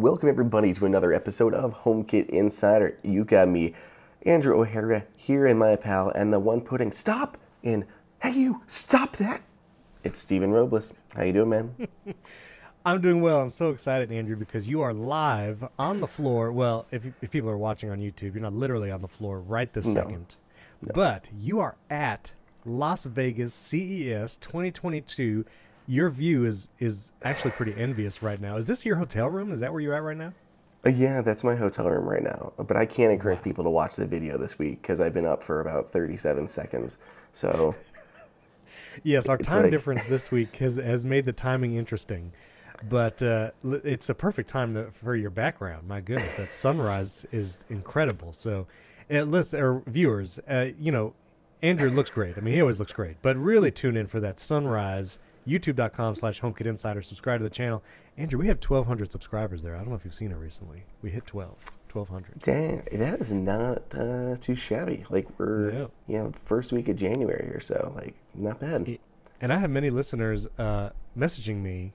welcome everybody to another episode of HomeKit Insider. You got me, Andrew O'Hara, here in my pal, and the one putting stop in. Hey, you stop that! It's Stephen Robles. How you doing, man? I'm doing well. I'm so excited, Andrew, because you are live on the floor. Well, if, if people are watching on YouTube, you're not literally on the floor right this No. second, but you are at Las Vegas CES 2022. Your view is is actually pretty envious right now. Is this your hotel room? Is that where you're at right now? Uh, yeah, that's my hotel room right now. But I can't encourage people to watch the video this week because I've been up for about 37 seconds. So, Yes, our time like- difference this week has has made the timing interesting, but uh, it's a perfect time to, for your background. My goodness, that sunrise is incredible. So, uh, listen, or viewers, uh, you know, Andrew looks great. I mean, he always looks great, but really tune in for that sunrise. YouTube.com slash HomeKit Insider. Subscribe to the channel. Andrew, we have 1,200 subscribers there. I don't know if you've seen it recently. We hit 12, 1,200. dang, that is not uh, too shabby. Like, we're, Yeah. you know, first week of January or so. Like, not bad. And I have many listeners uh, messaging me,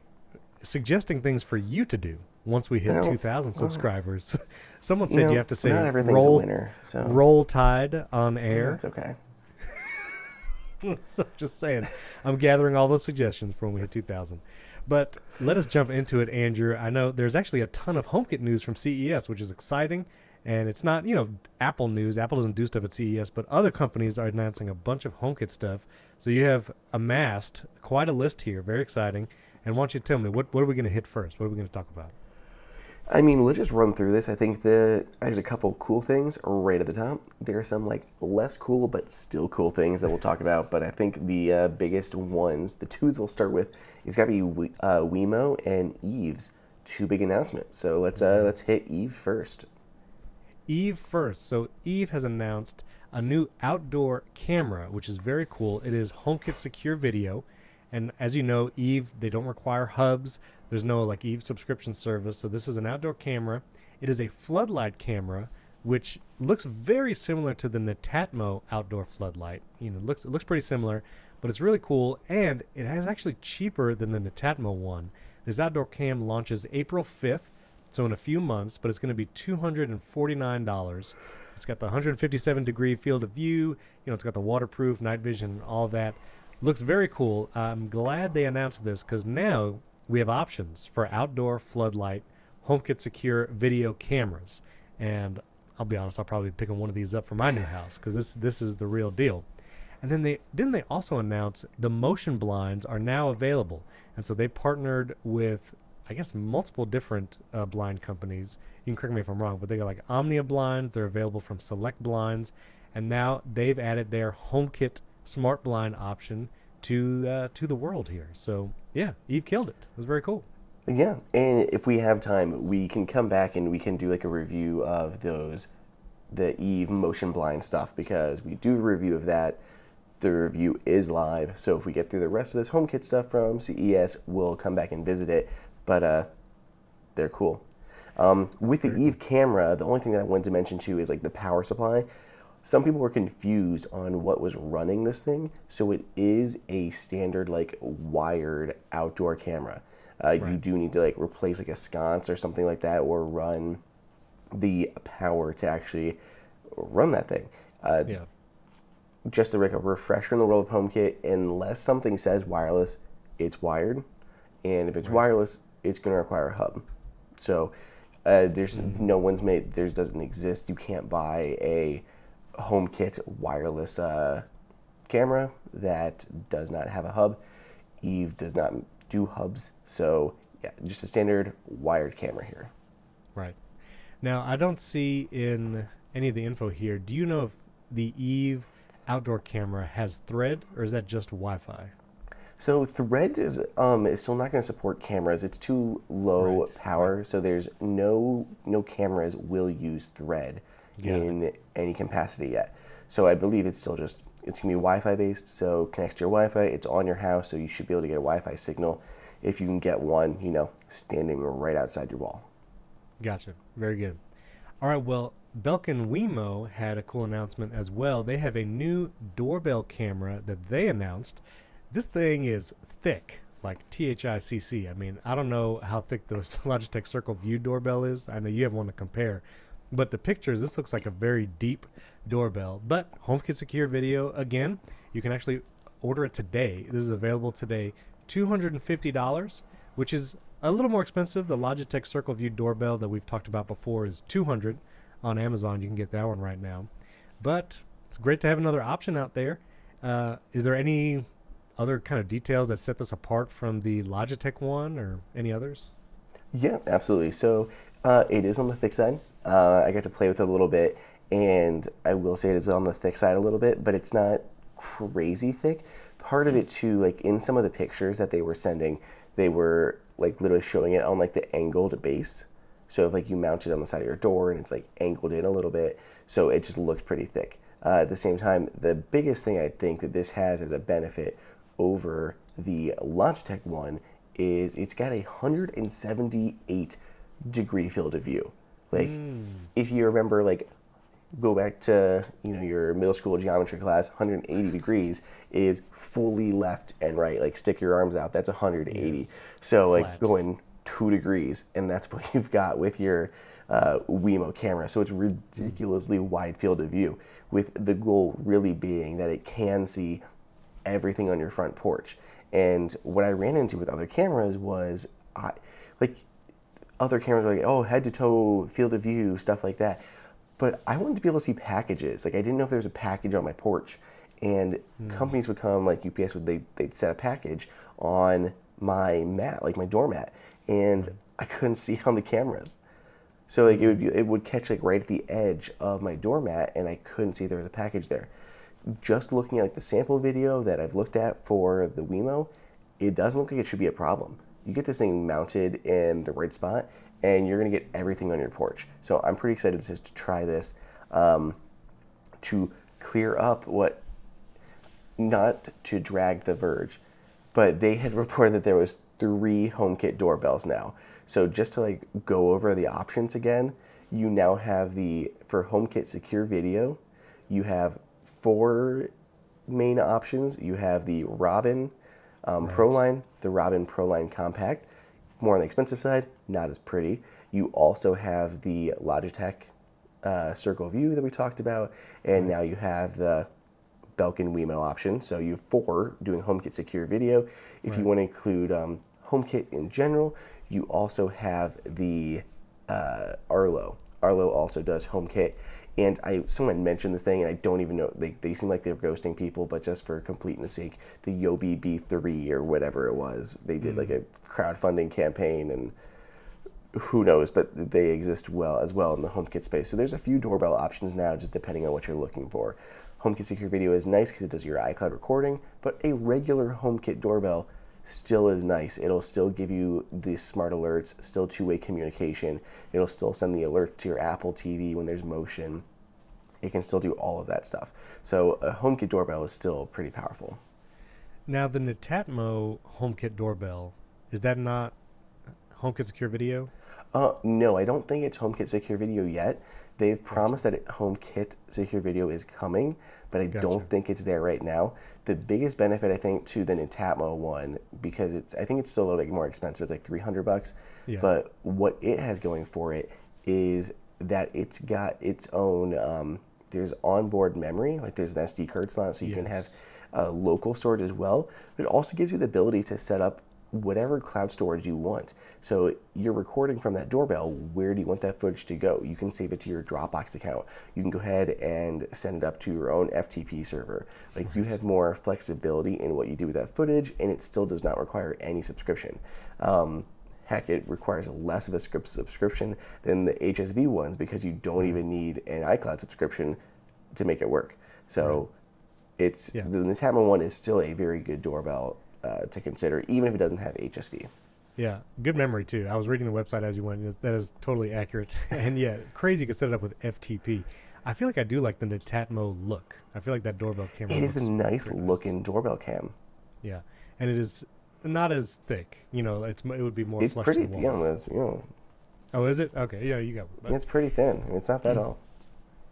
suggesting things for you to do once we hit Well, 2,000 subscribers. Someone You said know, you have to say not everything's a roll, winner. So, roll tide on air. that's okay. so just saying, I'm gathering all those suggestions for when we hit 2,000. But let us jump into it, Andrew. I know there's actually a ton of HomeKit news from CES, which is exciting. And it's not, you know, Apple news. Apple doesn't do stuff at CES, but other companies are announcing a bunch of HomeKit stuff. So you have amassed quite a list here. Very exciting. And why don't you tell me, what, what are we going to hit first? What are we going to talk about? I mean, let's just run through this. I think that there's a couple cool things right at the top. There are some like less cool but still cool things that we'll talk about. But I think the uh, biggest ones, the two that we'll start with, is got to be uh, Wemo and Eve's two big announcements. So let's uh, let's hit Eve first. Eve first. So Eve has announced a new outdoor camera, which is very cool. It is HomeKit Secure Video, and as you know, Eve they don't require hubs. There's no like Eve subscription service. So this is an outdoor camera. It is a floodlight camera, which looks very similar to the Netatmo outdoor floodlight. You know, it looks it looks pretty similar, but it's really cool, and it is actually cheaper than the Netatmo one. This outdoor cam launches April 5th. So in a few months, but it's going to be two hundred and forty nine dollars. It's got the 157 degree field of view. You know, it's got the waterproof, night vision, and all that. Looks very cool. I'm glad they announced this because now we have options for outdoor floodlight, HomeKit secure video cameras. And I'll be honest, I'll probably be picking one of these up for my new house because this this is the real deal. And then they didn't they also announce the motion blinds are now available, and so they partnered with I guess multiple different uh, blind companies. You can correct me if I'm wrong, but they got like Omnia blinds. They're available from Select Blinds, and now they've added their HomeKit smart blind option to uh, to the world here. So yeah, Eve killed it. It was very cool. Yeah, and if we have time, we can come back and we can do like a review of those, the Eve motion blind stuff because we do a review of that. The review is live, so if we get through the rest of this HomeKit stuff from CES, we'll come back and visit it. But uh, they're cool. Um, with the Eve camera, the only thing that I wanted to mention too is like the power supply. Some people were confused on what was running this thing, so it is a standard like wired outdoor camera. Uh, You do need to like replace like a sconce or something like that, or run the power to actually run that thing. Uh, Yeah. just to like a refresher in the world of HomeKit, unless something says wireless, it's wired, and if it's wireless, it's going to require a hub. So uh, there's no one's made. There doesn't exist. You can't buy a HomeKit wireless uh, camera that does not have a hub. Eve does not do hubs, so yeah, just a standard wired camera here. Right. Now, I don't see in any of the info here. Do you know if the Eve outdoor camera has thread, or is that just Wi-Fi? So Thread is um is still not going to support cameras. It's too low Right, power, so there's no no cameras will use Thread It. in any capacity yet. So I believe it's still just it's going to be Wi-Fi based. So connects to your Wi-Fi. It's on your house, so you should be able to get a Wi-Fi signal if you can get one. You know, standing right outside your wall. Gotcha. Very good. All right. Well, Belkin Wemo had a cool announcement as well. They have a new doorbell camera that they announced. This thing is thick. like T H I C C. I mean, I don't know how thick the Logitech Circle View doorbell is. I know you have one to compare, but the pictures, this looks like a very deep doorbell. But HomeKit Secure Video, again, you can actually order it today. This is available today, $250, which is a little more expensive. The Logitech Circle View doorbell that we've talked about before is 200 on Amazon. You can get that one right now. But it's great to have another option out there. Uh, is there any other kind of details that set this apart from the Logitech one or any others? Yeah, absolutely. So uh, it is on the thick side. Uh, I got to play with it a little bit, and I will say it is on the thick side a little bit, but it's not crazy thick. Part of it too, like in some of the pictures that they were sending, they were like literally showing it on like the angled base. So if like you mount it on the side of your door and it's like angled in a little bit, so it just looked pretty thick. Uh, at the same time, the biggest thing I think that this has as a benefit over the Logitech one is it's got a 178 degree field of view. Like if you remember like go back to you know your middle school geometry class 180 degrees is fully left and right. Like stick your arms out that's 180 Yes. so like going two degrees and that's what you've got with your uh, Wemo camera. So it's ridiculously wide field of view with the goal really being that it can see everything on your front porch. And what I ran into with other cameras was I like other cameras were like, oh, head to toe field of view, stuff like that. But I wanted to be able to see packages. Like I didn't know if there was a package on my porch. And hmm. companies would come, like UPS would they they'd set a package on my mat, like my doormat, and hmm. I couldn't see it on the cameras. So like it would be, it would catch like right at the edge of my doormat, and I couldn't see there was a package there. Just looking at like the sample video that I've looked at for the Wemo, it doesn't look like it should be a problem. You get this thing mounted in the right spot, and you're gonna get everything on your porch. So I'm pretty excited to, to try this um, to clear up what not to drag the verge, but they had reported that there was three HomeKit doorbells now. So just to like go over the options again, you now have the for HomeKit secure video, you have four main options. You have the Robin um, Pro line, the Robin Proline compact, more on the expensive side, not as pretty. You also have the Logitech uh, Circle View that we talked about, and now you have the Belkin Wemo option. So you have four doing HomeKit secure video. If you want to include um, HomeKit in general, you also have the uh, Arlo. Arlo also does HomeKit. And I someone mentioned this thing, and I don't even know. They, they seem like they're ghosting people, but just for completeness sake, the Yobi B3 or whatever it was, they did like hmm. a crowdfunding campaign, and who knows, but they exist well as well in the HomeKit space. So there's a few doorbell options now, just depending on what you're looking for. HomeKit Secure Video is nice because it does your iCloud recording, but a regular HomeKit doorbell still is nice. It'll still give you the smart alerts, still two-way communication. It'll still send the alert to your Apple TV when there's motion. It can still do all of that stuff. So a HomeKit doorbell is still pretty powerful. Now, the Netatmo HomeKit doorbell, is that not HomeKit Secure Video? Uh, no, I don't think it's HomeKit Secure Video yet. They've promised that HomeKit Secure Video is coming, but I Gotcha. don't think it's there right now. The biggest benefit I think to the Netatmo one, because it's I think it's still a little bit more expensive, it's like 300 bucks. Yeah. But what it has going for it is that it's got its own. Um, there's onboard memory, like there's an SD card slot, so you can have uh, local storage as well. But it also gives you the ability to set up whatever cloud storage you want. So you're recording from that doorbell. Where do you want that footage to go? You can save it to your Dropbox account. You can go ahead and send it up to your own FTP server. Like you have more flexibility in what you do with that footage, and it still does not require any subscription. Um, heck, it requires less of a script subscription than the HSV ones because you don't even need an iCloud subscription to make it work. So it's Yeah. the Netatmo one is still a very good doorbell uh, to consider, even if it doesn't have HSV. Yeah, good memory too. I was reading the website as you went. That is totally accurate. and yeah, crazy you could set it up with FTP. I feel like I do like the Netatmo look. I feel like that doorbell camera. It is a nice looking doorbell cam. Yeah, and it is not as thick. You know, it's it would be more It's pretty, the you know, it's, you know, Oh, is it? Okay, yeah, you got. But, it's pretty thin. It's not bad at all.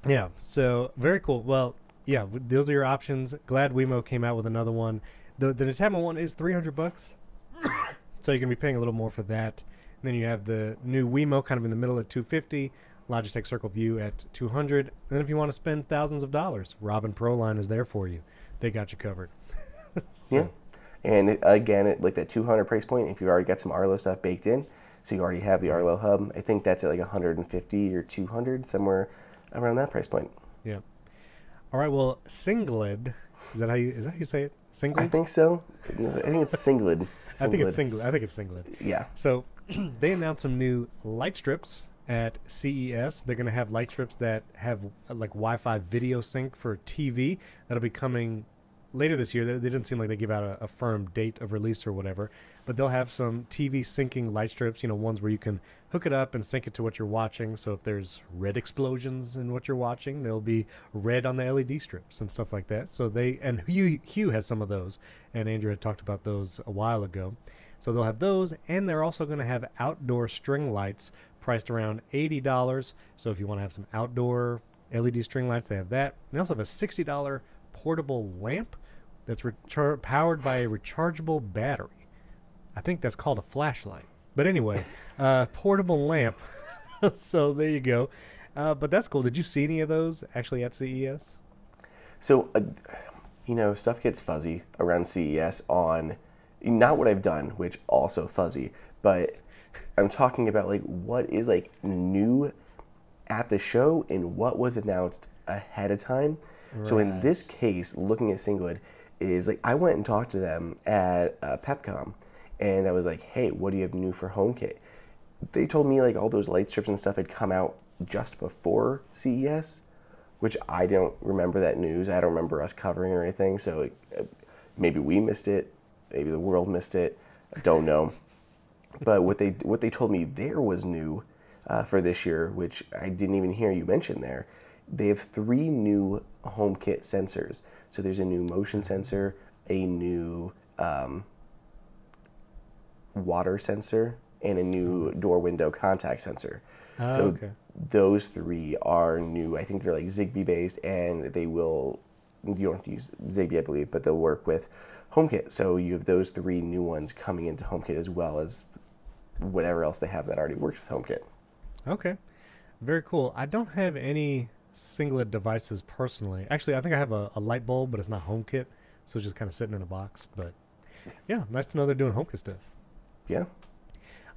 Yeah, so very cool. Well, yeah, those are your options. Glad Wemo came out with another one. The the Netatmo one is three hundred bucks. So you're gonna be paying a little more for that. And then you have the new Wemo kind of in the middle at 250. Logitech Circle View at 200. And then if you want to spend thousands of dollars, Robin Proline is there for you. They got you covered. So- Yeah. And it, again, at like that 200 price point, if you already got some Arlo stuff baked in, so you already have the Arlo hub, I think that's at like 150 or 200, somewhere around that price point. Yeah. All right. Well, Singled. Is that how you? Is that how you say it? Singled. I think so. I think it's Singled. I think it's Singled. Singled. I think it's Singled. Yeah. So they announced some new light strips at CES. They're going to have light strips that have uh, like Wi-Fi video sync for TV. That'll be coming later this year. They, they didn't seem like they give out a, a firm date of release or whatever, but they'll have some TV syncing light strips. You know, ones where you can hook it up and sync it to what you're watching. So if there's red explosions in what you're watching, there'll be red on the LED strips and stuff like that. So they and Hue, Hue has some of those, and Andrew had talked about those a while ago. So they'll have those, and they're also going to have outdoor string lights priced around eighty dollars. So if you want to have some outdoor LED string lights, they have that. They also have a sixty dollar portable lamp that's rechar- powered by a rechargeable battery. I think that's called a flashlight. But anyway, uh, portable lamp. so there you go. Uh, but that's cool. Did you see any of those actually at CES? So, uh, you know, stuff gets fuzzy around CES on not what I've done, which also fuzzy, but I'm talking about like what is like new at the show and what was announced ahead of time. So in this case, looking at Sengled is like I went and talked to them at uh, PepCom, and I was like, "Hey, what do you have new for HomeKit?" They told me like all those light strips and stuff had come out just before CES, which I don't remember that news. I don't remember us covering or anything. So like, uh, maybe we missed it, maybe the world missed it. I don't know. but what they what they told me there was new uh, for this year, which I didn't even hear you mention there. They have three new HomeKit sensors. So there's a new motion sensor, a new um, water sensor, and a new hmm. door window contact sensor. Oh, so okay. those three are new. I think they're like Zigbee based, and they will. You don't have to use Zigbee, I believe, but they'll work with HomeKit. So you have those three new ones coming into HomeKit as well as whatever else they have that already works with HomeKit. Okay. Very cool. I don't have any Sengled devices personally. Actually, I think I have a, a light bulb, but it's not HomeKit, so it's just kind of sitting in a box. But yeah, nice to know they're doing HomeKit stuff. Yeah.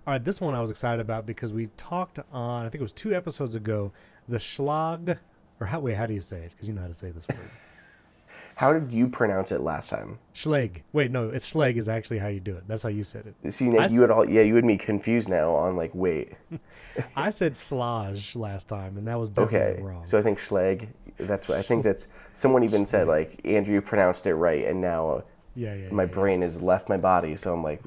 All right, this one I was excited about because we talked on, I think it was two episodes ago, the Schlag, or how, wait, how do you say it? Because you know how to say this word. How did you pronounce it last time? Schleg. Wait, no, it's Schleg is actually how you do it. That's how you said it. See, Nick, I you had all yeah, you had me confused now on like wait. I said Slage last time, and that was definitely Okay, wrong. so I think Schleg. That's what I think. That's someone even said like Andrew you pronounced it right, and now yeah, yeah. my yeah, brain has left my body. So I'm like,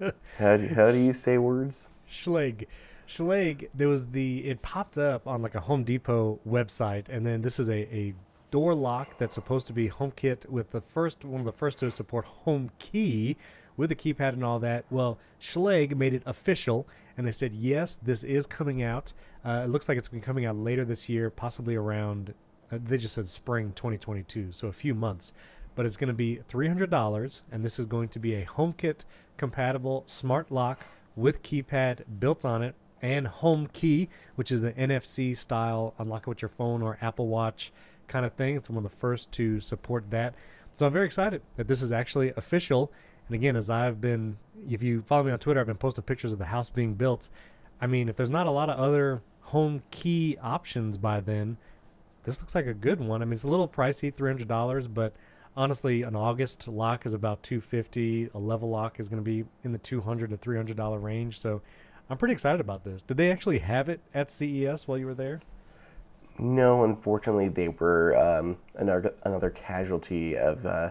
how do, how do you say words? Schleg. Schleg, there was the, it popped up on like a Home Depot website, and then this is a, a door lock that's supposed to be HomeKit with the first, one of the first to support Home Key with the keypad and all that. Well, Schleg made it official, and they said, yes, this is coming out. Uh, it looks like it's been coming out later this year, possibly around, uh, they just said spring 2022, so a few months. But it's going to be $300, and this is going to be a HomeKit compatible smart lock with keypad built on it and home key, which is the NFC style unlock it with your phone or Apple Watch kind of thing. It's one of the first to support that. So I'm very excited that this is actually official. And again, as I've been, if you follow me on Twitter, I've been posting pictures of the house being built. I mean, if there's not a lot of other home key options by then, this looks like a good one. I mean, it's a little pricey, three hundred dollars, but honestly, an August lock is about two fifty. A level lock is going to be in the two hundred to three hundred dollar range. So, I'm pretty excited about this. Did they actually have it at CES while you were there? No, unfortunately, they were um, another another casualty of uh,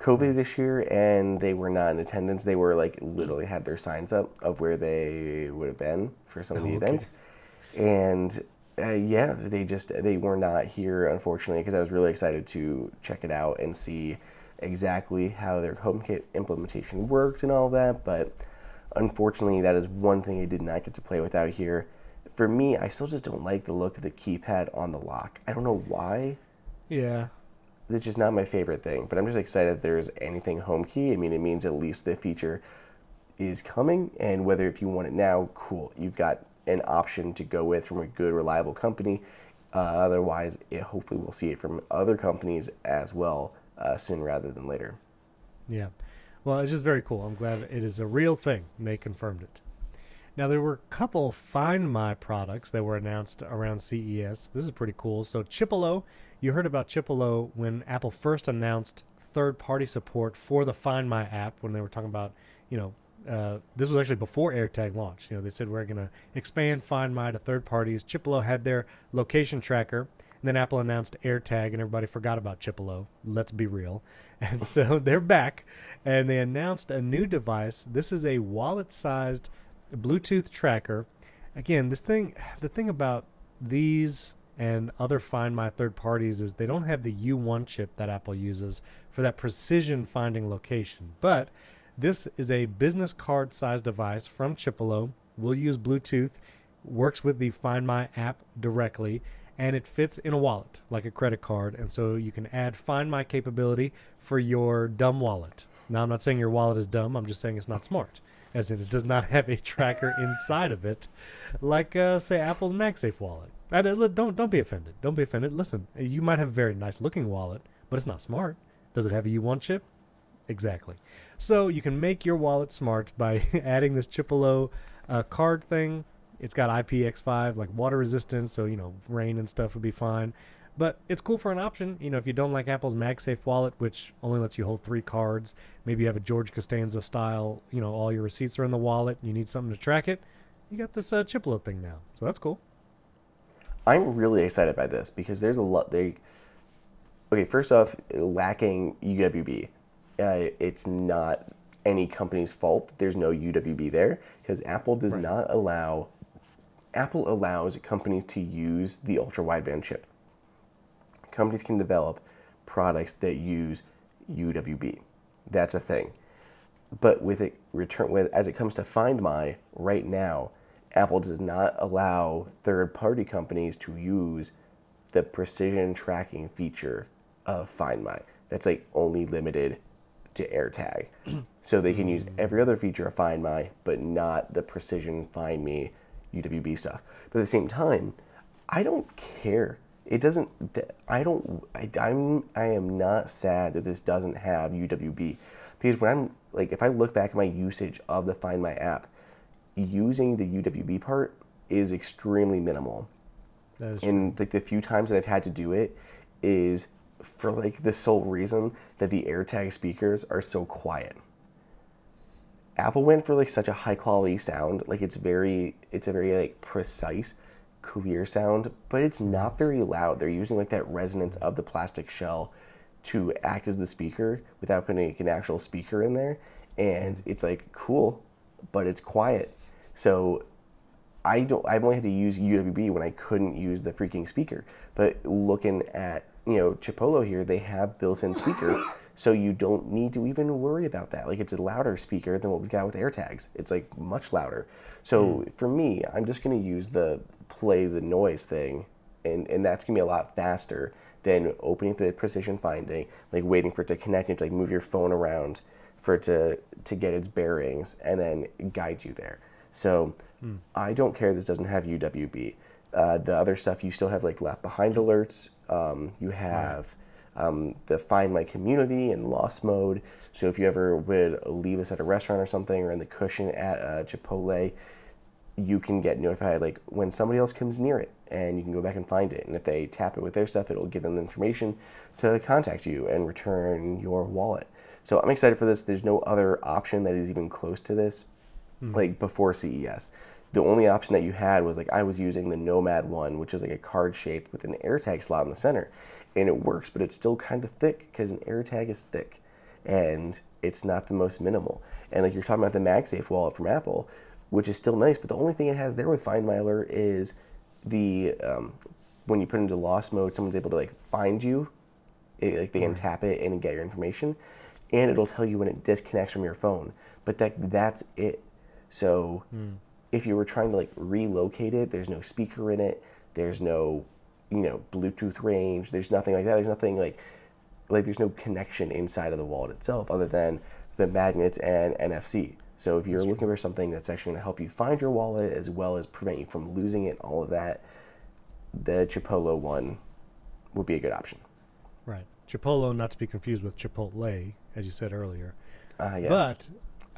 COVID this year, and they were not in attendance. They were like literally had their signs up of where they would have been for some of the Oh, okay. events, and uh, yeah, they just they were not here unfortunately because I was really excited to check it out and see exactly how their HomeKit implementation worked and all that, but unfortunately, that is one thing I did not get to play with out here. For me, I still just don't like the look of the keypad on the lock. I don't know why. Yeah. It's just not my favorite thing. But I'm just excited there's anything home key. I mean, it means at least the feature is coming, and whether if you want it now, cool. You've got an option to go with from a good, reliable company. Uh, otherwise, it, hopefully, we'll see it from other companies as well uh, soon rather than later. Yeah. Well, it's just very cool. I'm glad it is a real thing. And they confirmed it. Now, there were a couple Find My products that were announced around CES. This is pretty cool. So, Chipolo, you heard about Chipolo when Apple first announced third party support for the Find My app when they were talking about, you know, uh, this was actually before AirTag launched. You know, they said we're going to expand Find My to third parties. Chipolo had their location tracker, and then Apple announced AirTag, and everybody forgot about Chipolo. Let's be real. And so they're back, and they announced a new device. This is a wallet-sized Bluetooth tracker. Again, this thing, the thing about these and other Find My third parties is they don't have the U1 chip that Apple uses for that precision finding location, but this is a business card sized device from Chipolo. Will use Bluetooth, works with the Find My app directly, and it fits in a wallet like a credit card. And so you can add Find My capability for your dumb wallet. Now, I'm not saying your wallet is dumb, I'm just saying it's not smart, as in it does not have a tracker inside of it, like, uh, say, Apple's MagSafe wallet. Don't, don't be offended. Don't be offended. Listen, you might have a very nice looking wallet, but it's not smart. Does it have a U1 chip? Exactly. So you can make your wallet smart by adding this Chipolo uh, card thing. It's got IPX5, like water resistance, so you know rain and stuff would be fine. But it's cool for an option. You know, if you don't like Apple's MagSafe wallet, which only lets you hold three cards, maybe you have a George Costanza style. You know, all your receipts are in the wallet. and You need something to track it. You got this uh, Chipolo thing now, so that's cool. I'm really excited by this because there's a lot. They okay. First off, lacking UWB uh, it's not any company's fault that there's no UWB there because Apple does right. not allow Apple allows companies to use the ultra wideband chip. Companies can develop products that use UWB. That's a thing. But with it return with as it comes to Find My right now, Apple does not allow third-party companies to use the precision tracking feature of Find My. That's like only limited to AirTag. so they can use every other feature of Find My, but not the precision Find Me UWB stuff. But at the same time, I don't care. It doesn't. I don't. I, I'm. I am not sad that this doesn't have UWB, because when I'm like, if I look back at my usage of the Find My app, using the UWB part is extremely minimal. and like the few times that I've had to do it is for like the sole reason that the AirTag speakers are so quiet. Apple went for like such a high quality sound, like it's very it's a very like precise, clear sound, but it's not very loud. They're using like that resonance of the plastic shell to act as the speaker without putting like, an actual speaker in there, and it's like cool, but it's quiet. So I don't I've only had to use UWB when I couldn't use the freaking speaker. But looking at you know, Chipolo here, they have built-in speaker, so you don't need to even worry about that. Like it's a louder speaker than what we've got with AirTags. It's like much louder. So mm. for me, I'm just going to use the play the noise thing, and and that's going to be a lot faster than opening the precision finding, like waiting for it to connect and to like move your phone around for it to to get its bearings and then guide you there. So mm. I don't care this doesn't have UWB. Uh, the other stuff you still have like left behind alerts. Um, you have um, the Find My Community and Lost Mode. So if you ever would leave us at a restaurant or something, or in the cushion at uh, Chipotle, you can get notified like when somebody else comes near it, and you can go back and find it. And if they tap it with their stuff, it'll give them the information to contact you and return your wallet. So I'm excited for this. There's no other option that is even close to this, mm-hmm. like before CES the only option that you had was like I was using the Nomad one, which is like a card shape with an AirTag slot in the center, and it works, but it's still kind of thick because an AirTag is thick, and it's not the most minimal. And like you're talking about the MagSafe wallet from Apple, which is still nice, but the only thing it has there with Find My Alert is the um, when you put into lost mode, someone's able to like find you, it, like they can tap it and get your information, and it'll tell you when it disconnects from your phone. But that that's it. So. Mm if you were trying to like relocate it, there's no speaker in it, there's no, you know, Bluetooth range, there's nothing like that. There's nothing like, like there's no connection inside of the wallet itself other than the magnets and NFC. So if you're looking for something that's actually going to help you find your wallet as well as prevent you from losing it, all of that, the Chipolo one would be a good option. Right. Chipolo, not to be confused with Chipotle, as you said earlier. Uh, yes. But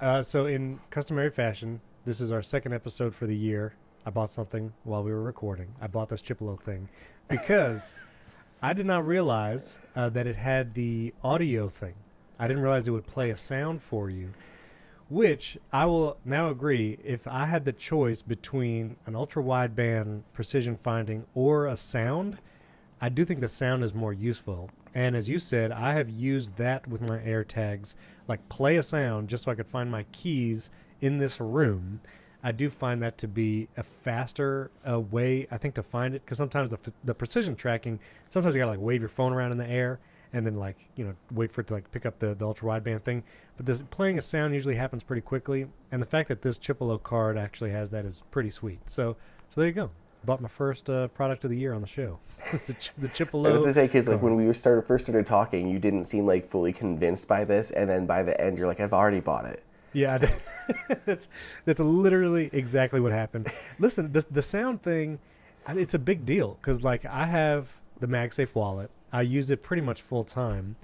uh, so in customary fashion, this is our second episode for the year. I bought something while we were recording. I bought this Chipolo thing because I did not realize uh, that it had the audio thing. I didn't realize it would play a sound for you, which I will now agree. If I had the choice between an ultra wideband precision finding or a sound, I do think the sound is more useful. And as you said, I have used that with my AirTags, like play a sound just so I could find my keys in this room. I do find that to be a faster uh, way, I think, to find it because sometimes the, f- the precision tracking, sometimes you gotta like wave your phone around in the air and then like you know wait for it to like pick up the, the ultra wideband thing. But this playing a sound usually happens pretty quickly, and the fact that this Chipolo card actually has that is pretty sweet. So so there you go. Bought my first uh, product of the year on the show, the, Ch- the Chipolo. I was to say because like when we started first started talking, you didn't seem like fully convinced by this, and then by the end, you're like, I've already bought it. Yeah, that's that's literally exactly what happened. Listen, the the sound thing, it's a big deal because like I have the MagSafe wallet. I use it pretty much full time.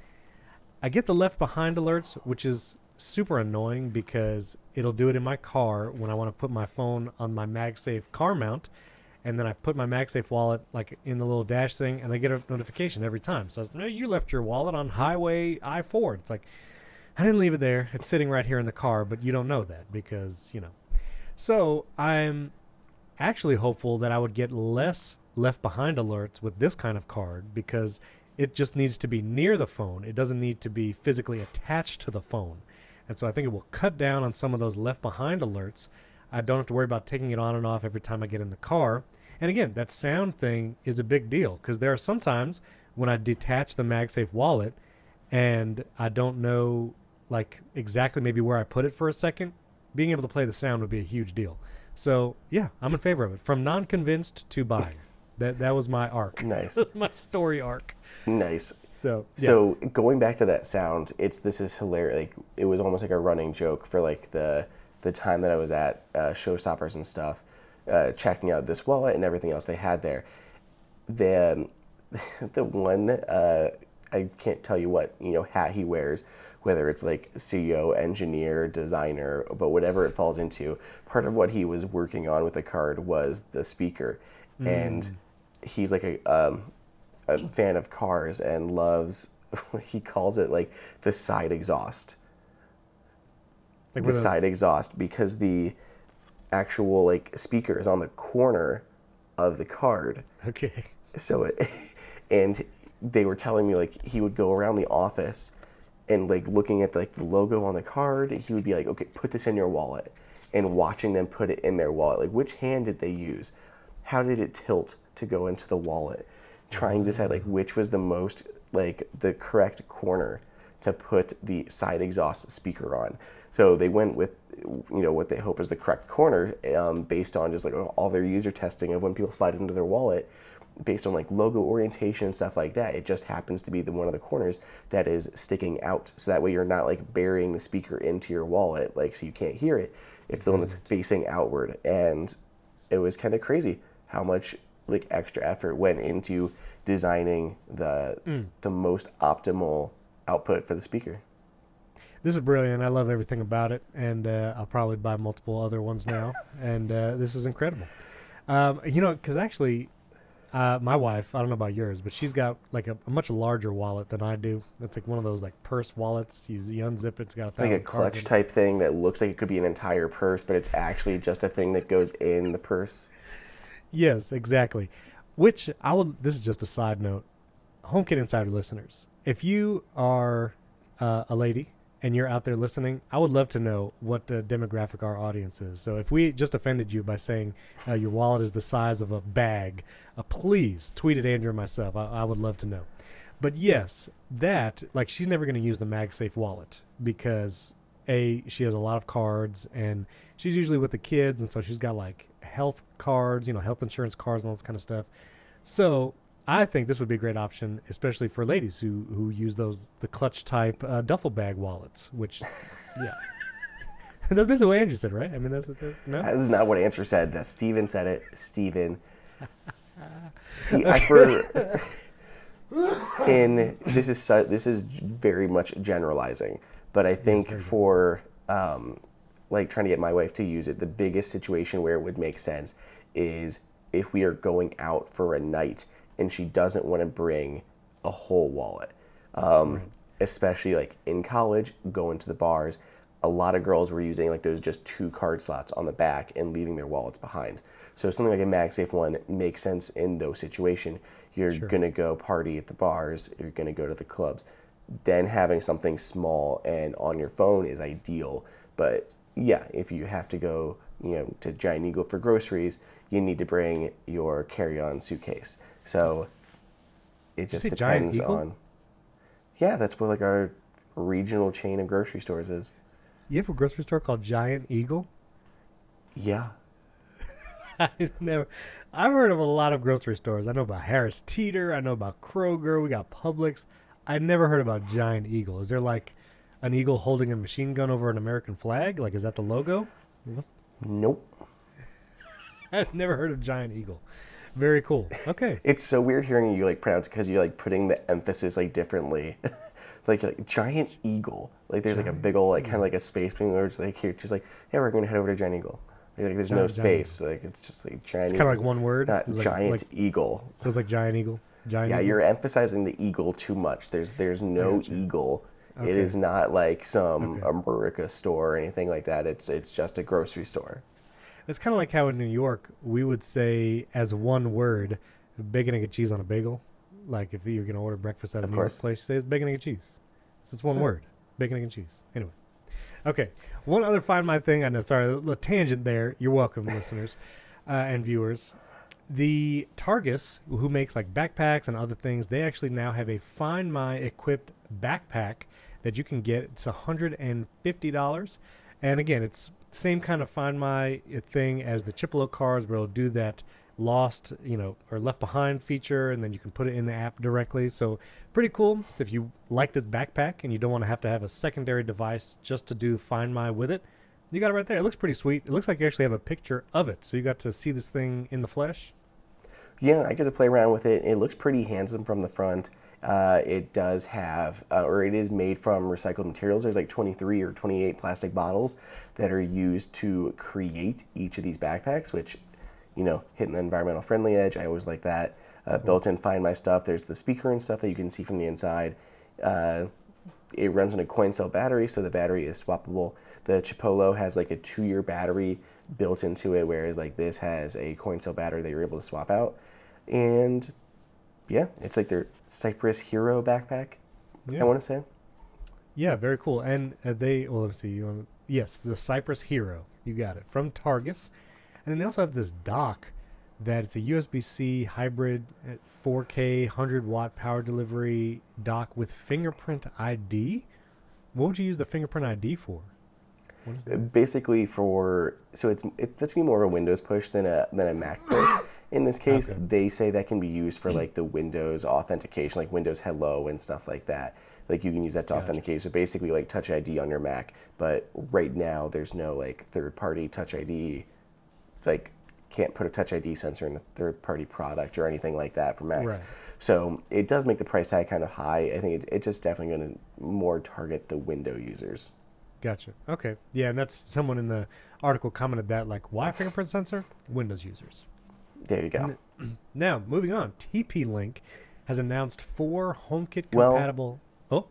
I get the left behind alerts, which is super annoying because it'll do it in my car when I want to put my phone on my MagSafe car mount, and then I put my MagSafe wallet like in the little dash thing, and I get a notification every time. So no, you left your wallet on Highway I-4. It's like I didn't leave it there. It's sitting right here in the car, but you don't know that because, you know. So I'm actually hopeful that I would get less left behind alerts with this kind of card because it just needs to be near the phone. It doesn't need to be physically attached to the phone. And so I think it will cut down on some of those left behind alerts. I don't have to worry about taking it on and off every time I get in the car. And again, that sound thing is a big deal because there are sometimes when I detach the MagSafe wallet and I don't know like exactly maybe where I put it for a second, being able to play the sound would be a huge deal. So yeah, I'm in favor of it. From non-convinced to buying. that that was my arc. Nice. My story arc. Nice. So yeah. So going back to that sound, it's this is hilarious. Like it was almost like a running joke for like the the time that I was at uh, Showstoppers and stuff, uh, checking out this wallet and everything else they had there. The the one uh, I can't tell you what you know hat he wears, whether it's like CEO, engineer, designer, but whatever it falls into. Part of what he was working on with the card was the speaker, and he's like a um, a fan of cars and loves he calls it like the side exhaust like the side exhaust because the actual like speaker is on the corner of the card okay. so it and they were telling me like he would go around the office and like looking at like the logo on the card he would be like okay put this in your wallet and watching them put it in their wallet. Like which hand did they use? How did it tilt to go into the wallet? Trying to decide like which was the most like the correct corner to put the side exhaust speaker on. So they went with you know what they hope is the correct corner um, based on just like all their user testing of when people slide into their wallet based on like logo orientation and stuff like that. It just happens to be the one of the corners that is sticking out. So that way you're not like burying the speaker into your wallet, like so you can't hear it. It's the one that's facing outward. And it was kind of crazy how much like extra effort went into designing the the most optimal output for the speaker. This is brilliant. I love everything about it, and uh, I'll probably buy multiple other ones now. and uh, this is incredible. Um, you know, because actually, uh, my wife, I don't know about yours, but she's got like a, a much larger wallet than I do. It's like one of those like purse wallets. You, you unzip it, it's got a like a clutch type thing that looks like it could be an entire purse, but it's actually just a thing that goes in the purse. Yes, exactly. Which I will. This is just a side note. HomeKit Insider listeners, if you are uh, a lady and you're out there listening, I would love to know what the demographic our audience is. So if we just offended you by saying uh, your wallet is the size of a bag, uh, please tweet at Andrew or myself. I, I would love to know. But yes, that like she's never going to use the MagSafe wallet because a she has a lot of cards and she's usually with the kids and so she's got like health cards, you know, health insurance cards and all this kind of stuff. So I think this would be a great option, especially for ladies who who use those the clutch type uh, duffel bag wallets, which yeah. that's basically what Andrew said, right? I mean, that's, that's no. That is not what Answer said. That Stephen said it. Stephen. See, I for in this is su- this is very much generalizing, but I think for um, like trying to get my wife to use it, the biggest situation where it would make sense is if we are going out for a night and she doesn't want to bring a whole wallet. Um, Especially like in college, going to the bars, a lot of girls were using like those just two card slots on the back and leaving their wallets behind. So something like a MagSafe one makes sense in those situations. You're gonna go party at the bars, you're gonna go to the clubs. Then having something small and on your phone is ideal. But yeah, if you have to go, you know, to Giant Eagle for groceries, you need to bring your carry-on suitcase. So it just depends on. Yeah, that's what like our regional chain of grocery stores is. You have a grocery store called Giant Eagle? Yeah. I've never. I've heard of a lot of grocery stores. I know about Harris Teeter. I know about Kroger. We got Publix. I never heard about Giant Eagle. Is there like an eagle holding a machine gun over an American flag? Like, is that the logo? Nope. I've never heard of Giant Eagle. Very cool. Okay. It's so weird hearing you like pronounce because you're like putting the emphasis like differently. like, like giant eagle. Like there's like a big old like kind of like a space between words. Like here, just like yeah, we're gonna head over to Giant Eagle. Like, like, there's no Giant- Giant space. Like it's just like giant. It's kind of like one word. Not It's giant like- eagle. so it's like Giant Eagle. Giant Yeah, Eagle. you're emphasizing the eagle too much. There's there's no gotcha. eagle. Okay. It is not like some Okay. America store or anything like that. It's it's just a grocery store. It's kind of like how in New York we would say as one word, bacon, egg, and cheese on a bagel. Like if you're gonna order breakfast at a New York course. place, you say it's bacon, egg, and cheese. It's just one word, bacon, egg, and cheese. Anyway, okay. One other find my thing. I know. Sorry, a little tangent there. You're welcome, listeners uh, and viewers. The Targus, who makes like backpacks and other things, they actually now have a Find My equipped backpack that you can get. It's hundred and fifty dollars, and again, it's same kind of Find My thing as the Chipolo cards, where it'll do that lost, you know, or left behind feature, and then you can put it in the app directly. So pretty cool. If you like this backpack and you don't want to have to have a secondary device just to do Find My with it, you got it right there. It looks pretty sweet. It looks like you actually have a picture of it, so you got to see this thing in the flesh. Yeah, I get to play around with it. It looks pretty handsome from the front. Uh, it does have, uh, or it is made from recycled materials. There's like 23 or 28 plastic bottles that are used to create each of these backpacks, which, you know, hitting the environmental friendly edge. I always like that. Uh, Built in Find My stuff. There's the speaker and stuff that you can see from the inside. Uh, it runs on a coin cell battery, so the battery is swappable. The Chipolo has like a two year battery built into it, whereas like this has a coin cell battery that you're able to swap out. And yeah, it's like their Cypress Hero backpack, Yeah. I want to say. Yeah, very cool. And uh, they, well, let's see. You want, yes, the Cypress Hero. You got it from Targus. And then they also have this dock that it's a USB C hybrid uh, 4K 100 watt power delivery dock with fingerprint ID. What would you use the fingerprint ID for? What is that? Basically, for so it's it, that's gonna be more of a Windows push than a than a Mac push. In this case, Okay. they say that can be used for like the Windows authentication, like Windows Hello and stuff like that. Like you can use that to Gotcha. authenticate. So basically, like Touch ID on your Mac. But right now, there's no like third-party Touch ID. Like can't put a Touch ID sensor in a third-party product or anything like that for Macs. Right. So it does make the price tag kind of high. I think it, it's just definitely going to more target the window users. Gotcha. Okay. Yeah, and that's someone in the article commented that, like, why fingerprint sensor? Windows users. There you go. Now, moving on, TP Link has announced four HomeKit Well- compatible. oh,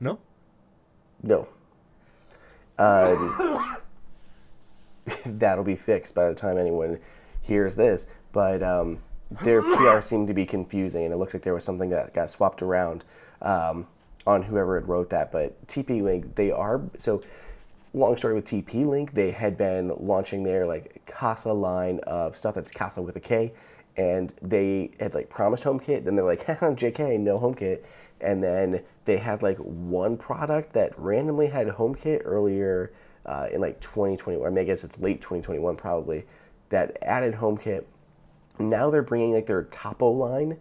no? No. Um, that'll be fixed by the time anyone hears this. But um, their PR seemed to be confusing, and it looked like there was something that got swapped around um, on whoever had wrote that. But TP Link, they are so. Long story with TP Link, they had been launching their like Kasa line of stuff that's Kasa with a K, and they had like promised HomeKit. Then they're like, JK, no HomeKit. And then they had like one product that randomly had HomeKit earlier uh, in like 2021. I mean, I guess it's late 2021 probably. That added HomeKit. Now they're bringing like their Topo line,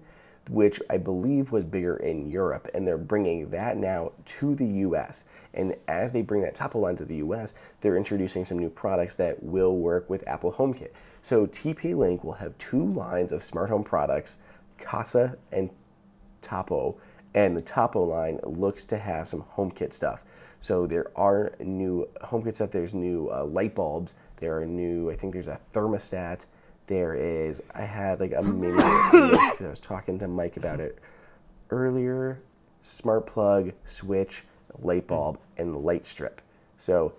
which I believe was bigger in Europe, and they're bringing that now to the US. And as they bring that Tapo line to the US, they're introducing some new products that will work with Apple HomeKit. So TP Link will have two lines of smart home products, Kasa and Tapo, and the Tapo line looks to have some HomeKit stuff. So there are new HomeKit stuff. There's new uh, light bulbs. There are new. I think there's a thermostat. There is. I had like a mini. I was talking to Mike about it earlier. Smart plug, switch, light bulb, and light strip. So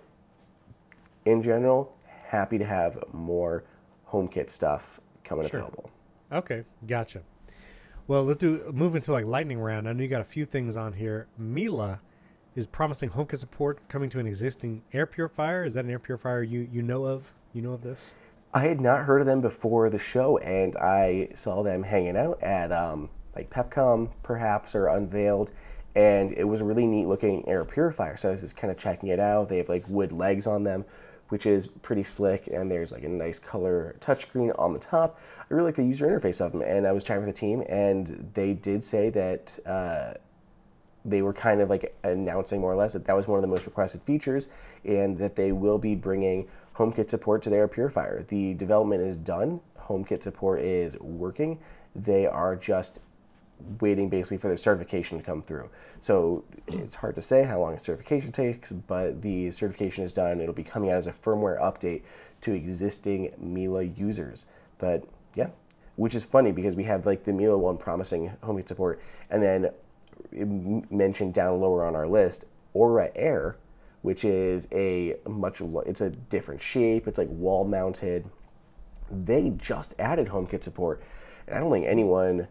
in general, happy to have more HomeKit stuff coming Sure. available. Okay, gotcha. Well, let's do move into like lightning round. I know you got a few things on here. Mila is promising HomeKit support coming to an existing air purifier. Is that an air purifier you you know of? You know of this? I had not heard of them before the show, and I saw them hanging out at um, like Pepcom, perhaps, or Unveiled, and it was a really neat looking air purifier. So I was just kind of checking it out. They have like wood legs on them, which is pretty slick, and there's like a nice color touchscreen on the top. I really like the user interface of them, and I was chatting with the team, and they did say that. Uh, they were kind of like announcing more or less that that was one of the most requested features and that they will be bringing HomeKit support to their purifier. The development is done, HomeKit support is working. They are just waiting basically for their certification to come through. So it's hard to say how long a certification takes, but the certification is done. It'll be coming out as a firmware update to existing Mila users. But yeah, which is funny because we have like the Mila one promising HomeKit support, and then mentioned down lower on our list, Aura Air, which is a much it's a different shape. It's like wall mounted. They just added HomeKit support, and I don't think anyone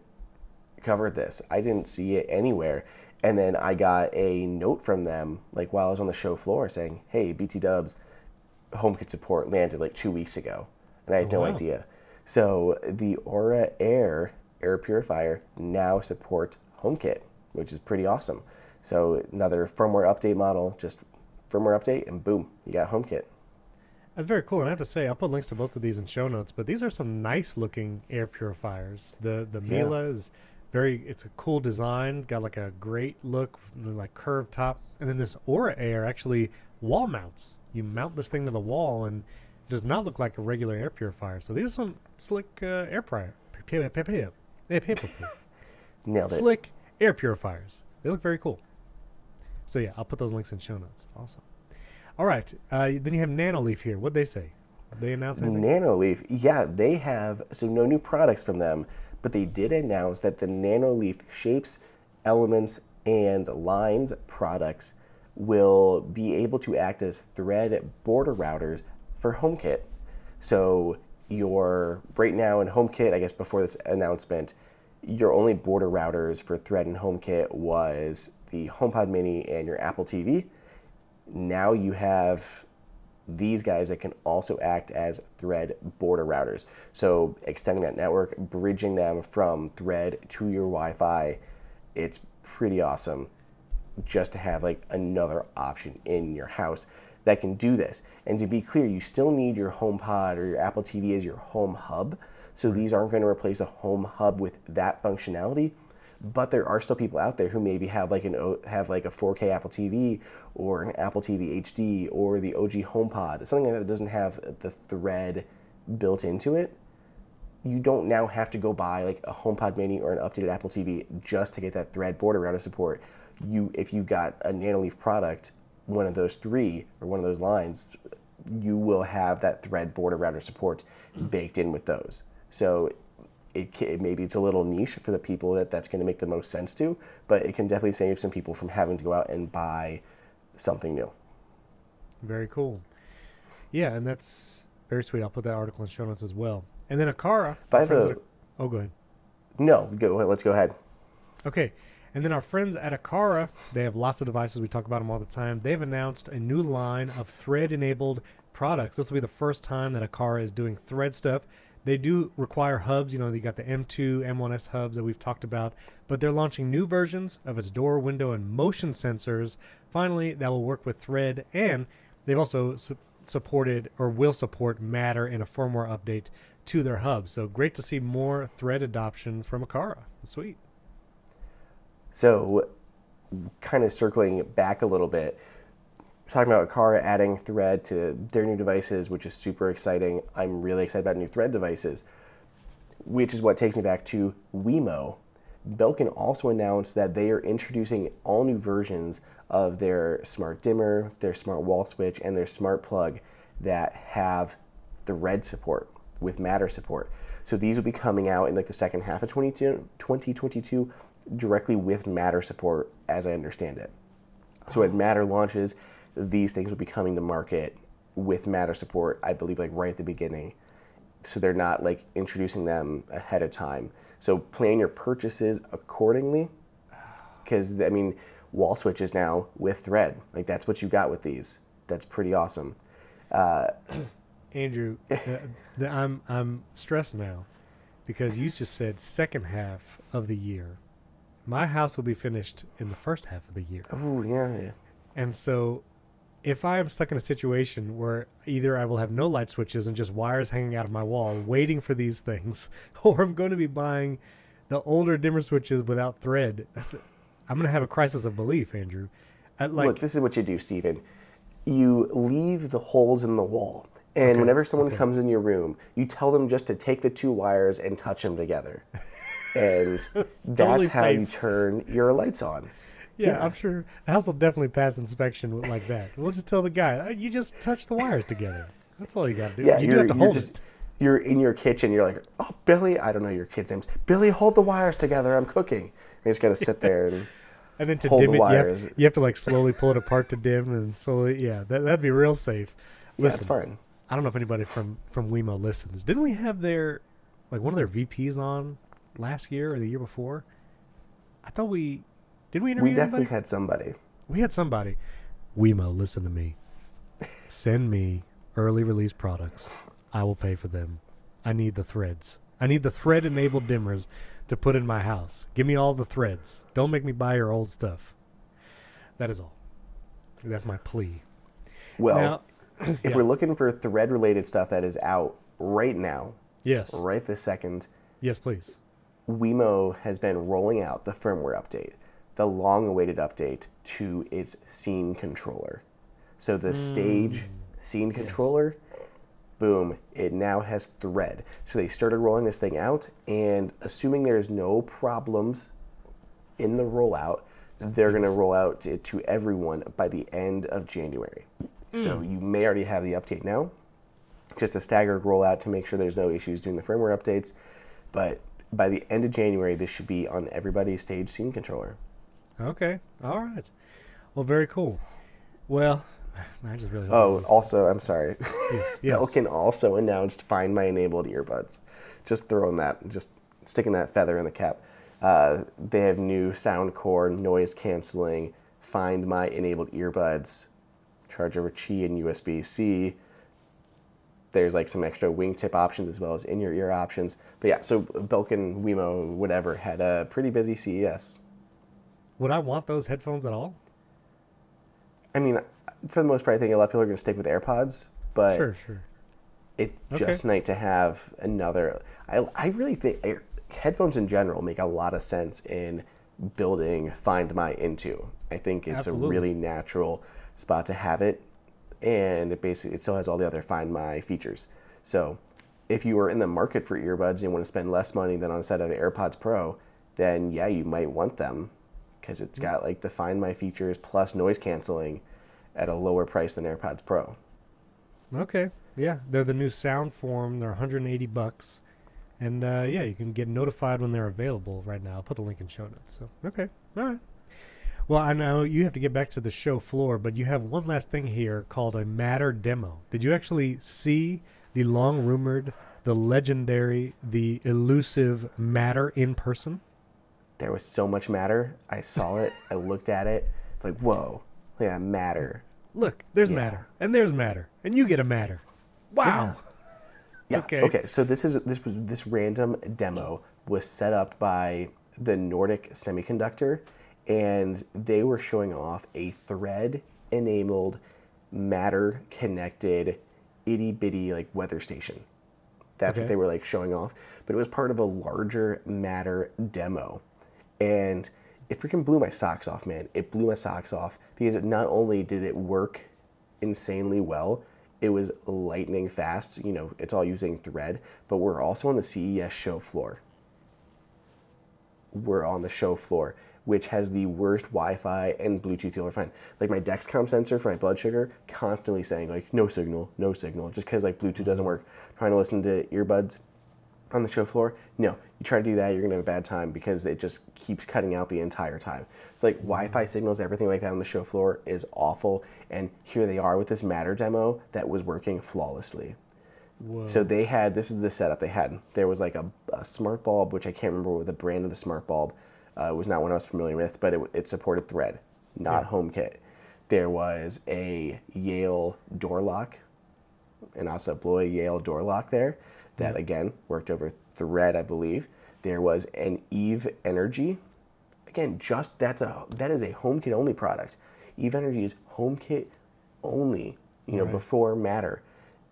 covered this. I didn't see it anywhere. And then I got a note from them, like while I was on the show floor, saying, "Hey, BT Dubs, HomeKit support landed like two weeks ago," and I had oh, no wow. idea. So the Aura Air air purifier now supports HomeKit, which is pretty awesome. So another firmware update model, just firmware update, and boom, you got HomeKit. That's very cool. And I have to say, I'll put links to both of these in show notes. But these are some nice looking air purifiers. The the Yeah. Is very. It's a cool design. Got like a great look, like curved top, and then this Aura Air actually wall mounts. You mount this thing to the wall and does not look like a regular air purifier. So these are some slick uh, air prior. Nailed it. Slick air purifiers. They look very cool. So yeah, I'll put those links in show notes. Awesome. All right. Uh, then you have Nanoleaf here. What'd they say? They announce anything? Nanoleaf, yeah, they have so no new products from them, but they did announce that the Nanoleaf shapes, elements, and lines products will be able to act as thread border routers for HomeKit. So your right now in HomeKit, I guess before this announcement, your only border routers for Thread and HomeKit was the HomePod Mini and your Apple TV. Now you have these guys that can also act as thread border routers. So extending that network, bridging them from thread to your Wi-Fi, it's pretty awesome just to have like another option in your house that can do this. And to be clear, you still need your HomePod or your Apple TV as your home hub. So these aren't going to replace a home hub with that functionality. But there are still people out there who maybe have like an have like a 4K Apple TV or an Apple TV HD or the OG HomePod, something like that doesn't have the thread built into it you don't now have to go buy like a HomePod Mini or an updated Apple TV just to get that Thread border router support. You, if you've got a Nanoleaf product, one of those three or one of those lines, you will have that Thread border router support baked in with those. So it, maybe it's a little niche for the people that that's going to make the most sense to, but it can definitely save some people from having to go out and buy something new. Very cool. Yeah, and that's very sweet. I'll put that article in show notes as well. And then Aqara. By friends the- at- oh, go ahead. No, go ahead. let's go ahead. Okay. And then our friends at Aqara, they have lots of devices. We talk about them all the time. They've announced a new line of thread enabled products. This will be the first time that Aqara is doing thread stuff. They do require hubs. You know, you got the M2, M1S hubs that we've talked about, but they're launching new versions of its door, window, and motion sensors. Finally, that will work with thread, and they've also su- supported or will support Matter in a firmware update to their hub. So great to see more thread adoption from Aqara. Sweet. So, kind of circling back a little bit, talking about Aqara adding Thread to their new devices, which is super exciting. I'm really excited about new Thread devices, which is what takes me back to Wemo. Belkin also announced that they are introducing all new versions of their smart dimmer, their smart wall switch, and their smart plug that have Thread support with Matter support. So these will be coming out in like the second half of 2022 directly with Matter support, as I understand it. So when Matter launches, these things will be coming to market with Matter support, I believe, like right at the beginning. So they're not like introducing them ahead of time. So plan your purchases accordingly, because I mean, wall switches now with Thread, like that's what you got with these. That's pretty awesome. Uh, Andrew, the, the, I'm I'm stressed now because you just said second half of the year. My house will be finished in the first half of the year. oh yeah, yeah. And so if I am stuck in a situation where either I will have no light switches and just wires hanging out of my wall waiting for these things, or I'm going to be buying the older dimmer switches without thread, that's I'm going to have a crisis of belief, Andrew. Like, Look, this is what you do, Stephen. You leave the holes in the wall. And whenever someone okay. comes in your room, you tell them just to take the two wires and touch them together. And that's totally how you turn your lights on. Yeah, yeah. I'm sure the house will definitely pass inspection like that. We'll just tell the guy, "Uh, you just touch the wires together. That's all you got to do. Yeah, you do have to hold just it. you're in your kitchen. You're like, oh, Billy, I don't know your kid's names. Billy, hold the wires together. I'm cooking. And you just got to sit there and And then to hold dim the it, you wires. have, you have to like slowly pull it apart to dim and slowly. Yeah, that, that'd be real safe. yeah, Listen, it's fine. I don't know if anybody from from Wemo listens. Didn't we have their like one of their VPs on last year or the year before? I thought we did we interview We definitely anybody? had somebody. We had somebody. Wemo, listen to me. Send me early release products. I will pay for them. I need the threads. I need the thread enabled dimmers to put in my house. Give me all the threads. Don't make me buy your old stuff. That is all. That's my plea. Well, now, if yeah. we're looking for thread related stuff that is out right now, yes. right this second, Yes, please. Wemo has been rolling out the firmware update, the long awaited update to its scene controller. So the hmm. stage scene controller, boom, it now has thread. So they started rolling this thing out, and assuming there's no problems in the rollout, they're going to roll out it to everyone by the end of January. So hmm. you may already have the update now, just a staggered rollout to make sure there's no issues doing the firmware updates. But by the end of January, this should be on everybody's stage scene controller. Okay. All right. Well, very cool. Well, I just really Oh, also, I'm sorry. yes, yes. Belkin also announced Find My Enabled Earbuds. Just throwing that, just sticking that feather in the cap. Uh, they have new sound core, noise canceling Find My Enabled Earbuds, charge over Qi and USB C. There's like some extra wingtip options as well as in your ear options. But yeah, so Belkin, Wemo, whatever, had a pretty busy CES. Would I want those headphones at all? I mean, for the most part, I think a lot of people are going to stick with AirPods, but Sure, sure. it's Okay. just nice to have another. I, I really think air, headphones in general make a lot of sense in building Find My into. I think it's Absolutely. a really natural spot to have it, and it basically it still has all the other Find My features. So, if you are in the market for earbuds and want to spend less money than on a set of AirPods Pro, then yeah, you might want them because it's got like the Find My features plus noise canceling at a lower price than AirPods Pro. Okay. Yeah, they're the new SoundForm. They're 180 bucks, and uh, yeah, you can get notified when they're available. Right now, I'll put the link in show notes. So okay, all right. Well, I know you have to get back to the show floor, but you have one last thing here called a Matter demo. Did you actually see the long rumored, the legendary, the elusive Matter in person? There was so much matter. I saw it. I looked at it. It's like, whoa, yeah, matter. Look, there's Yeah. Matter, and there's Matter, and you get a Matter. Wow. Yeah. Okay. Okay. So this is this was this random demo was set up by the Nordic Semiconductor, and they were showing off a thread-enabled, matter-connected, itty bitty like weather station That's Okay. what they were like showing off. But it was part of a larger Matter demo, and it freaking blew my socks off, man. It blew my socks off because not only did it work insanely well, it was lightning fast. You know, it's all using Thread, but we're also on the CES show floor we're on the show floor, which has the worst Wi-Fi and Bluetooth you'll ever find. Like my Dexcom sensor for my blood sugar, constantly saying like no signal, no signal, just because like Bluetooth doesn't work. Trying to listen to earbuds on the show floor, no. You try to do that, you're gonna have a bad time because it just keeps cutting out the entire time. It's like Wi-Fi signals, everything like that on the show floor is awful. And here they are with this Matter demo that was working flawlessly. Whoa. So they had this is the setup they had. There was like a, a smart bulb, which I can't remember what the brand of the smart bulb uh, it was not one I was familiar with, but it, it supported Thread, not HomeKit. There was a Yale door lock, an Assa Abloy Yale door lock there that again worked over Thread, I believe. There was an Eve Energy. Again, just that's a that is a HomeKit only product. Eve Energy is HomeKit only. You know, Right. before Matter,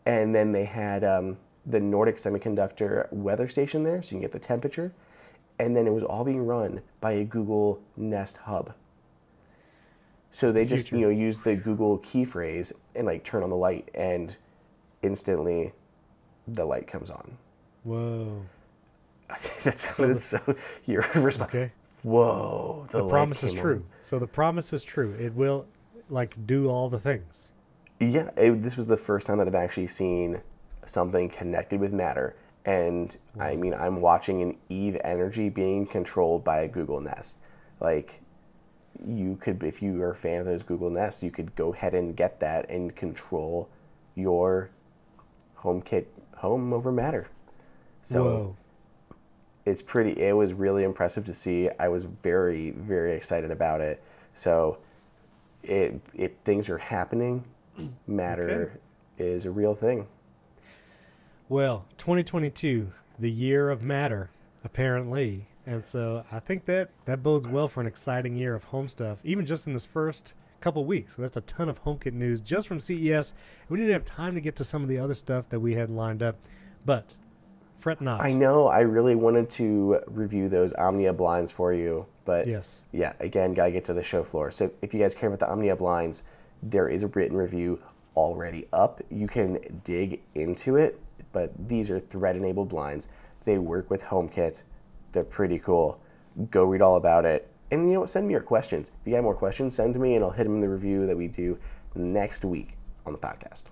and then they had um, the Nordic Semiconductor weather station there, so you can get the temperature, and then it was all being run by a Google Nest Hub. So they just future. you know use the Google key phrase and like turn on the light, and instantly, the light comes on. Whoa. that sounded so. Your response. Okay. Whoa. The, light promise is true. on. So the promise is true. It will like do all the things. Yeah, it, this was the first time that I've actually seen something connected with Matter. And I mean, I'm watching an Eve Energy being controlled by a Google Nest. Like, you could, if you are a fan of those Google Nests, you could go ahead and get that and control your HomeKit home over Matter. So Whoa. it's pretty it was really impressive to see i was very very excited about it so it it things are happening matter is a real thing Well, 2022, the year of matter, apparently. And so I think that that bodes well for an exciting year of home stuff, even just in this first couple weeks. So that's a ton of HomeKit news just from CES. We didn't have time to get to some of the other stuff that we had lined up, but fret not. i know i really wanted to review those omnia blinds for you but Yes. yeah again gotta get to the show floor so if you guys care about the omnia blinds there is a written review already up you can dig into it but these are thread enabled blinds they work with homekit they're pretty cool go read all about it and you know send me your questions if you have more questions send to me and i'll hit them in the review that we do next week on the podcast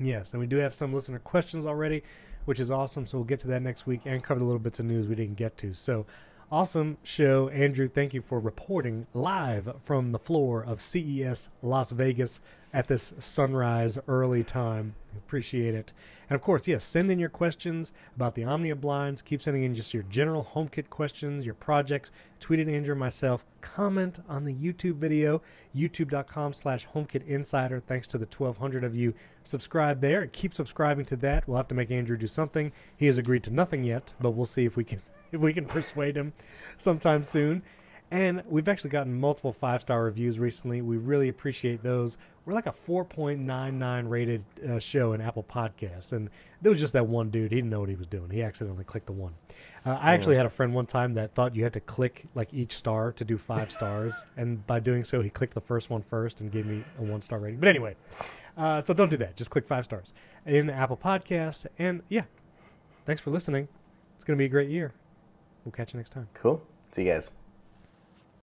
Yes, and we do have some listener questions already, which is awesome. So we'll get to that next week and cover the little bits of news we didn't get to. So awesome show. Andrew, thank you for reporting live from the floor of CES Las Vegas at this sunrise early time. Appreciate it. And of course, yes, send in your questions about the Omnia blinds. Keep sending in just your general HomeKit questions, your projects. Tweet at Andrew and myself. Comment on the YouTube video, youtube.com slash HomeKit Insider. Thanks to the 1,200 of you subscribe there. Keep subscribing to that. We'll have to make Andrew do something. He has agreed to nothing yet, but we'll see if we can if we can persuade him sometime soon. And we've actually gotten multiple five star reviews recently. We really appreciate those. We're like a 4.99 rated uh, show in Apple Podcasts. And there was just that one dude. He didn't know what he was doing. He accidentally clicked the one. Uh, I actually had a friend one time that thought you had to click like each star to do five stars. And by doing so, he clicked the first one first and gave me a one star rating. But anyway, uh, so don't do that. Just click five stars in the Apple Podcasts. And yeah, thanks for listening. It's going to be a great year. We'll catch you next time. cool see you guys